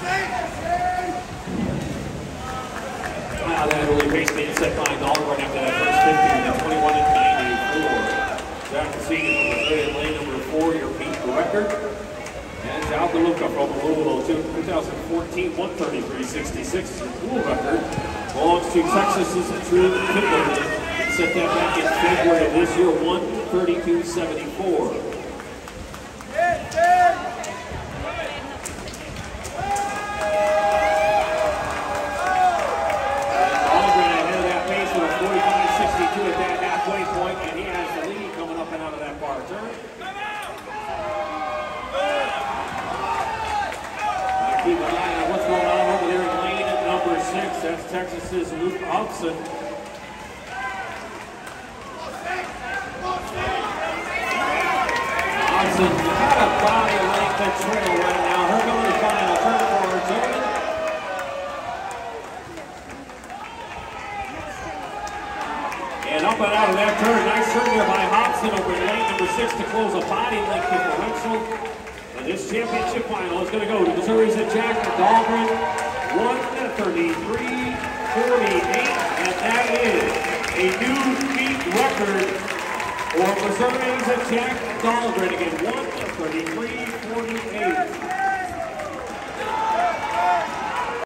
Wow, that really paced the inside line all the after that first 15, and 21 and 94. Down the seat in lane number four, your Pete Director. And Al DeLuca from Louisville, 2014, 133.66 the pool record. Belongs to Texas's Drew Kibler. Set that back in February of this year, 132.74. 45.62 at that halfway point, and he has the lead coming up and out of that bar turn. Keep an eye on what's going on over there in lane at number six. That's Texas's Luke Hobson. Hobson got a body length of trail right now. Her going to final turn for her turn. And up and out of that turn, nice turn there by Hobson over lane number six to close a body length differential. And this championship final is going to go to Missouri's Jack Dahlgren, 133.48. And that is a new meet record for Missouri's Jack Dahlgren. Again, 133.48.